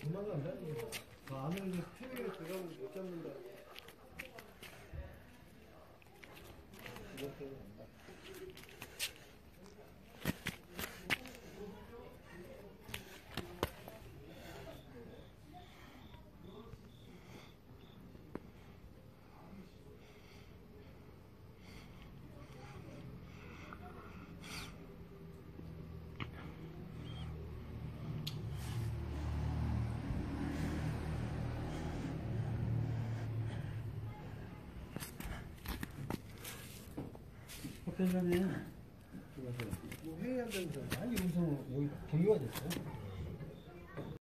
도망간다. 그 안을 TV에 들어가면 못 잡는다. 이것 때문에 회장님, 뭐 회의한다면서 많이 우선 여기 공유가 됐어요.